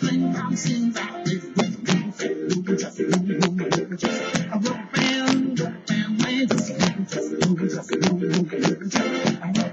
Just just I'm round walk round just just just